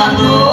essa noite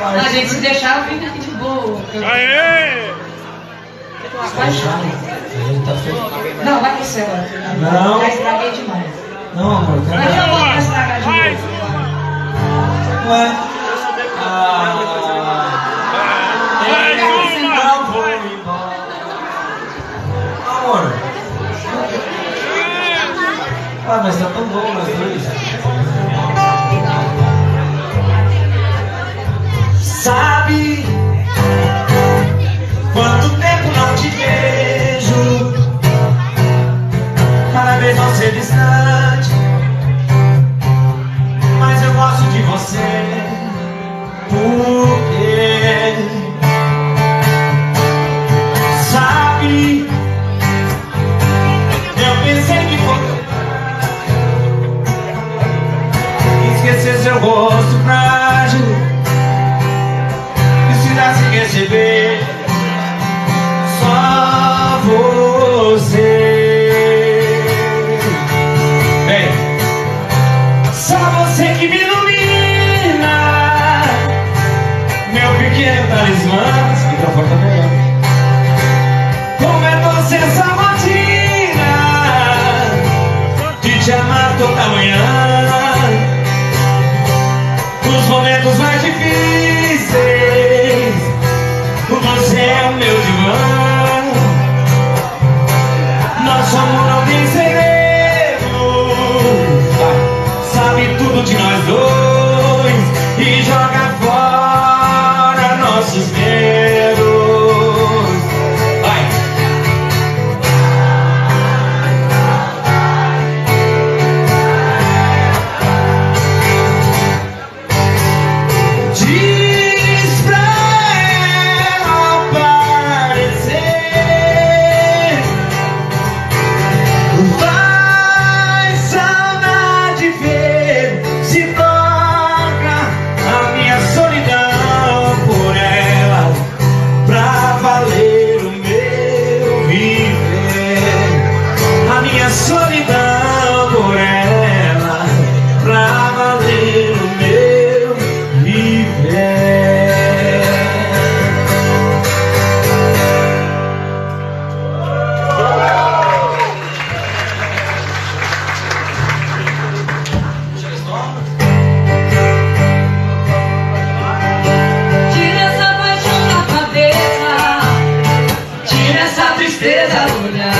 A gente se deixava fica aqui de boa. Aê! Eu tô não, vai pro céu. Não. Já estraguei demais. Não, amor. Cara. Mas eu vou pra estragar demais. novo. Ué? Amor. Ah, mas tá tão bom nós dois. sabe quanto tempo não te vejo. Parabéns vez ser é distante, mas eu gosto de você porque sabe. Eu pensei que fosse esquecer seu rosto pra momentos estrela olhar.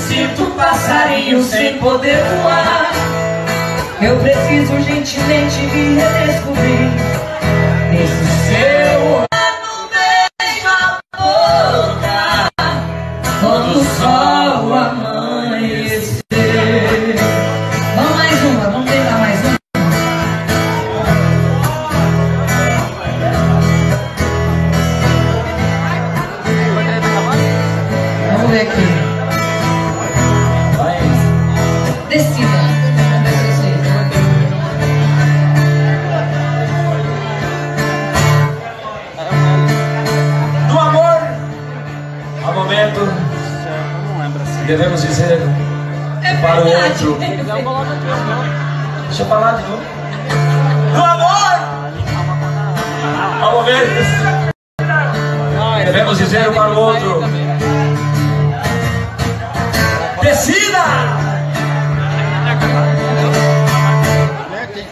sinto passarinho sem poder voar. Eu preciso gentilmente me redescobrir Nesse ser dizer um para o outro: Decida!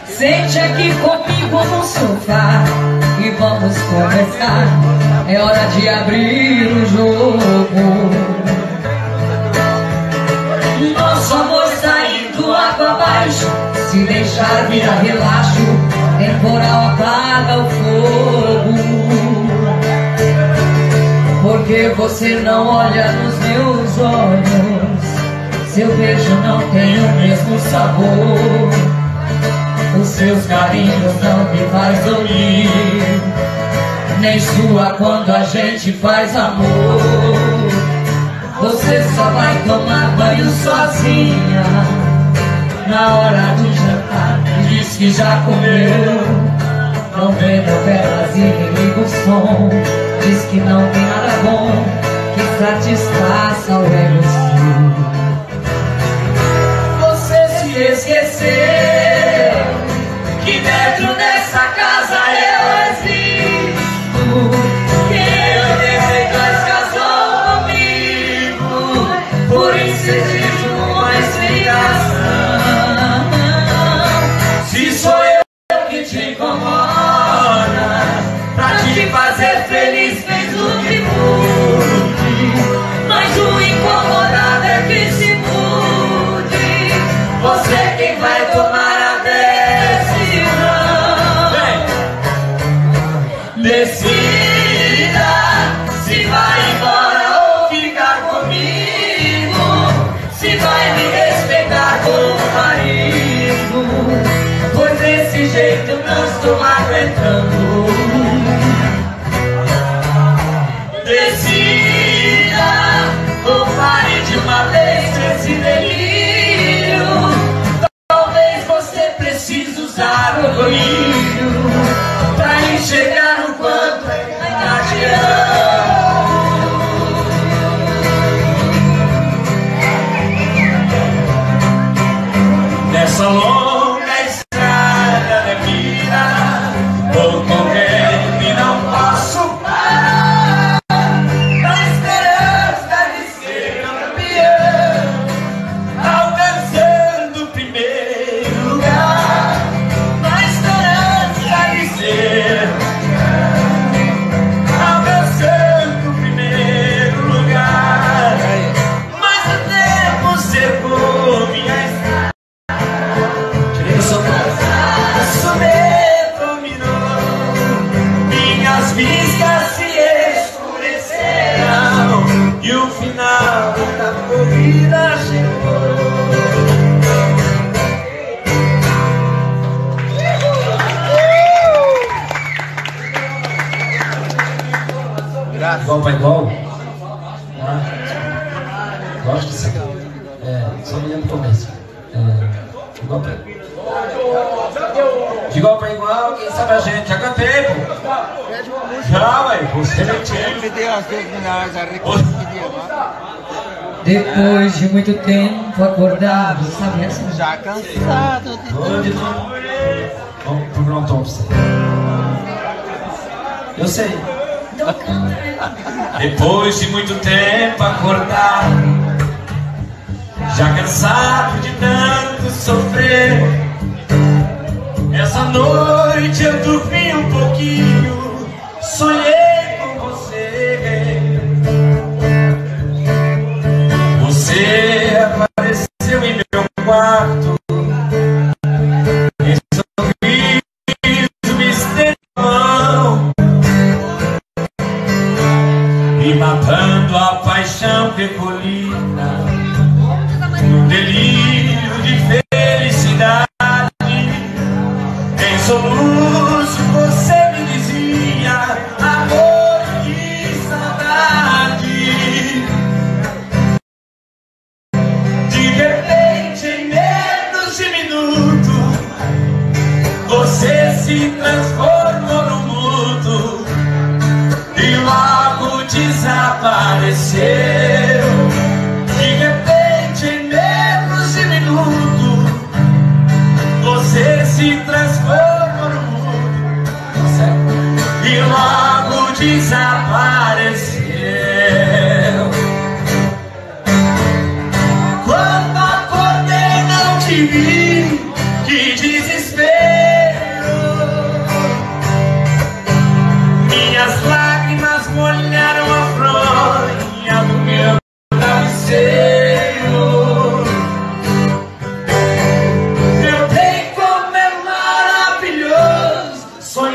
Sente aqui comigo no sofá e vamos conversar. É hora de abrir o jogo. Nosso amor saindo água abaixo, se deixar virar relaxa. porque você não olha nos meus olhos. Seu beijo não tem o mesmo sabor. Os seus carinhos não me faz dormir Nem sua quando a gente faz amor. Você só vai tomar banho sozinha. Na hora do jantar diz que já comeu. Não vê novelas e nem liga o som. Diz que não tem nada bom Que satisfaça o ego é come. muito tempo acordado, sabe essa? Já cansado de Onde. Vamos procurar um tom. Eu sei. Né? Depois de muito tempo acordado, já cansado de tanto sofrer, essa noite eu dormi um pouquinho, sonhei.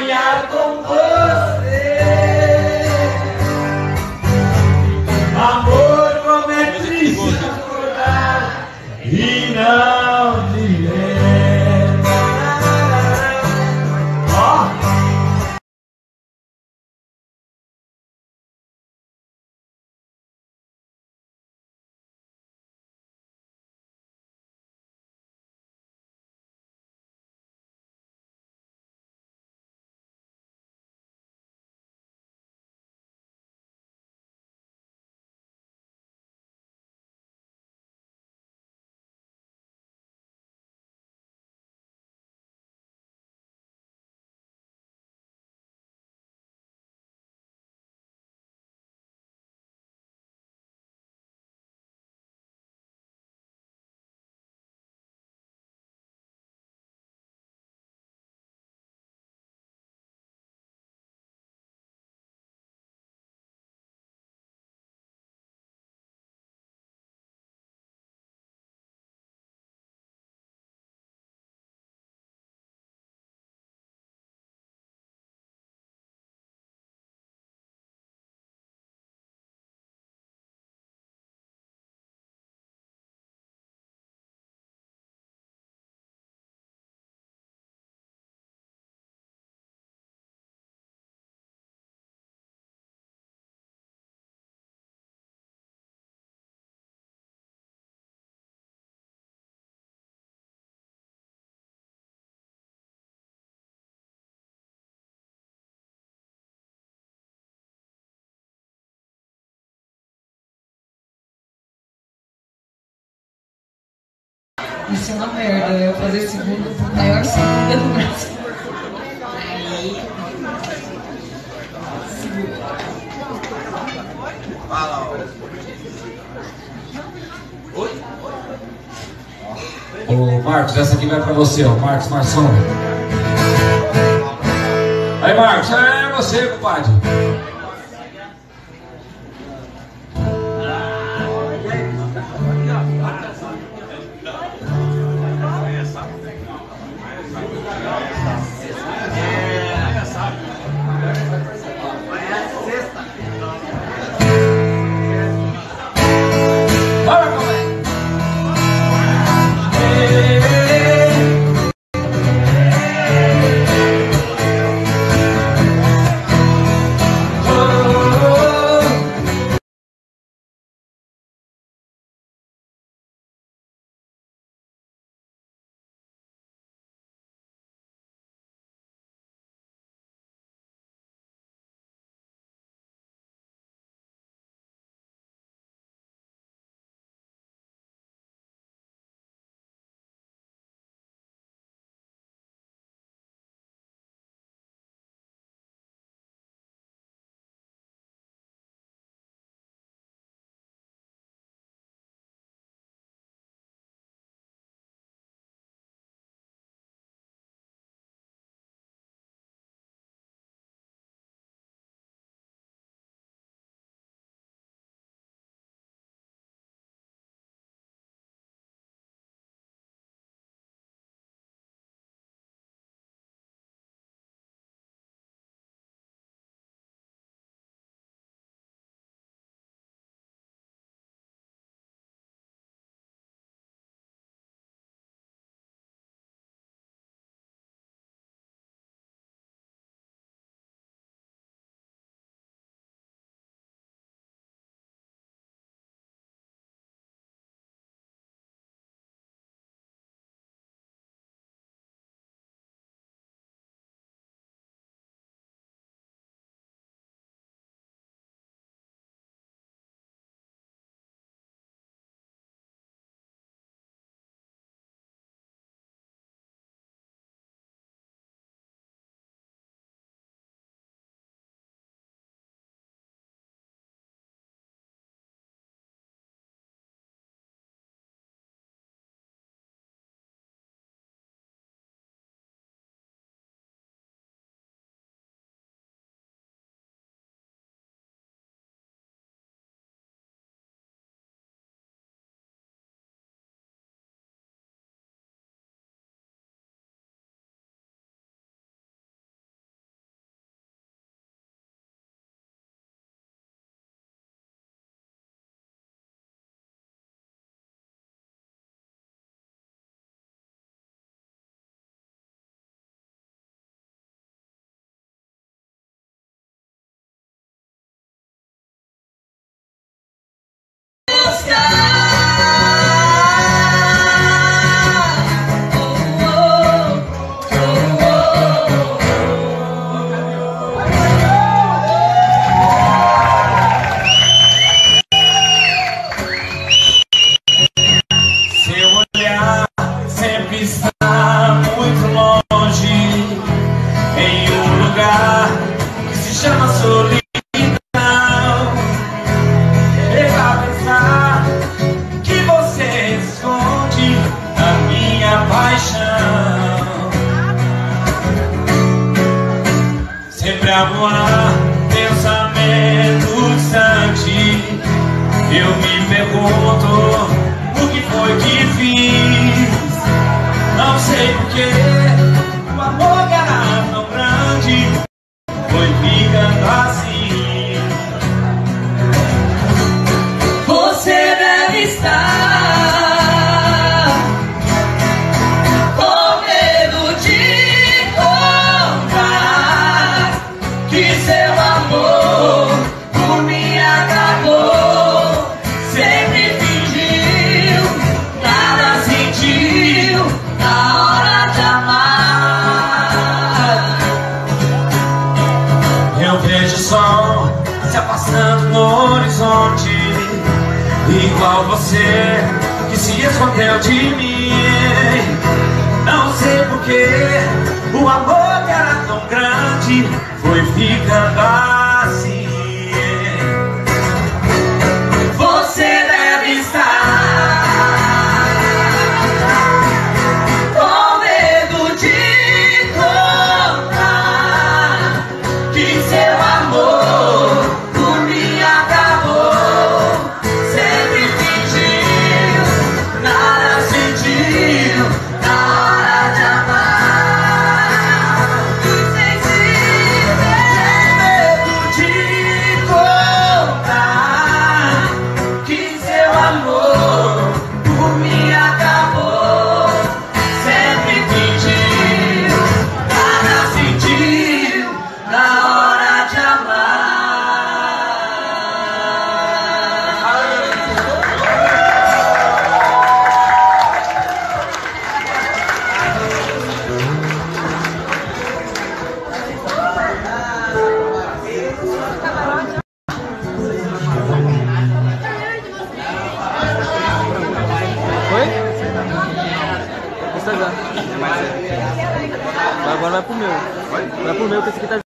sonhar com. Isso é uma merda, eu fazer segunda, maior segunda do Brasil. Fala, Oi? Ô Marcos, essa aqui vai pra você, ó. Marcos Marção. Aí Marcos, é você, compadre.